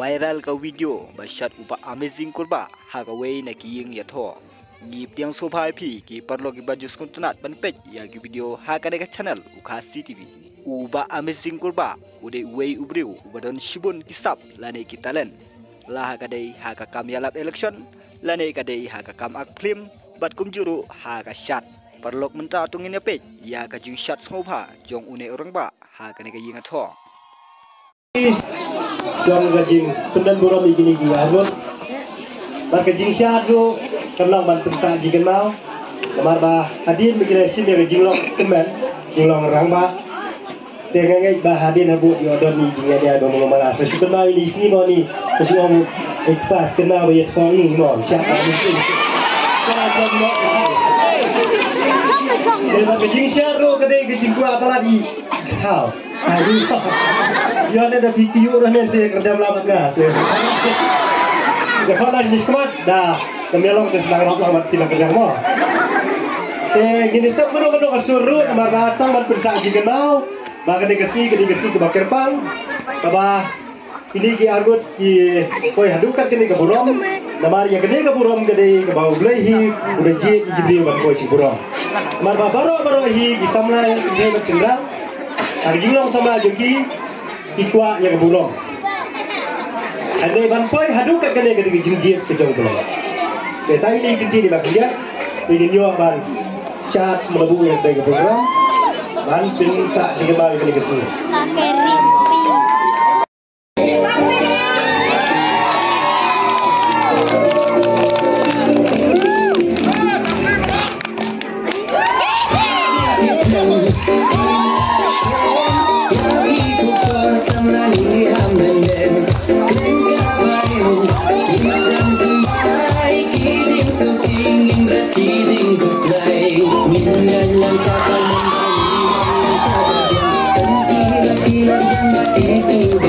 viral ka video basyat upa amazing kurba hagaway na kiying yatho ngip tiang sobai phi ki parlo ki bajus kuntunat panpej ya ki video hakane ka channel ukhasi tv uba amazing kurba ude way ubriu ubadon shibun kisap lane ki talent lah kadai haka kam yalap election lane kadai haka kam ak film bat kumjuru haka shat. Perlok menta tungin ya pej ya ka jing shat sngopha jong une orang ba hakane ka yinga tho jong gajing pendan buram igini gi agun bar gajing syadu kerlang ban pensa jigen mau kamar ba hadin begini sim ya gajing long temen jing rang ba dia ngai ba hadin habu di odon ni jing dia do mo mala sa syukur mau ni sini mau ni kasi om ekpat kena ba yet ko ini mau siapa ni sini Dia gajing syadu kadai gajing ku apa lagi How? Aduh, dia ada video ni saya kerja melamat kan. Kalau lagi niskumat, dah. Kami long tu sedang rap lamat kita kerja mo. Eh, gini tu perlu perlu kesuruh, nama datang dan persa jika mau, bahkan di ke sini, di ke sini ke bakar pang, kaba ini ki argut ki koi hadukan kini ke burom, nama yang kini ke burom kini ke bau belahi, udah jip ki beli buat koi si burom. Marba baru baru hi kita mulai dia bercendrang, Arjulong sama joki ikwa yang bulong. Ane ban poi hadu kat kene ke jinjit ke jong bulong. Ke tai ni kinti ni bak dia. Ini nyo ban syat melebu yang ke bulong. Ban pin sa jige ba ke easy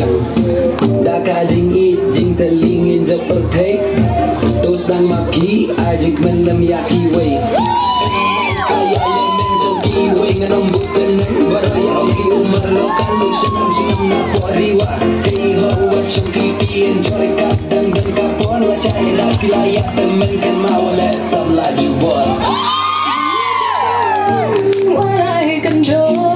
kilian Daka jing it jing telingin ja perthai Tos dang maki ajik menem yaki way Kaya lemen jam ki way nganong bukan Baraya om ki umar lokal lu senam sinam na kuariwa Hey ho wat syam ki ki enjoy kadang dan kapon La syai laki layak temen kan mawala sam laju bol What I control.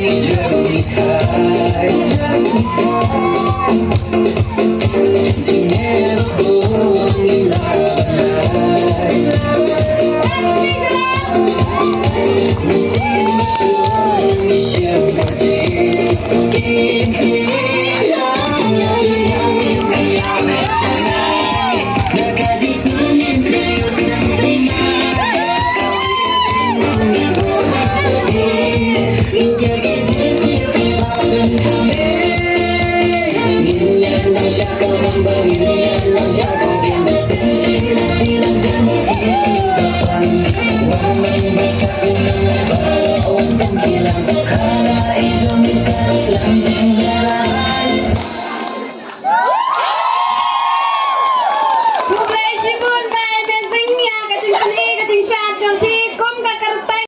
你就离开。你也不回来。你是我一生的爱。和我的语言，像蝴蝶翩翩起舞，浪漫的夜晚，完美。